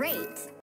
Great!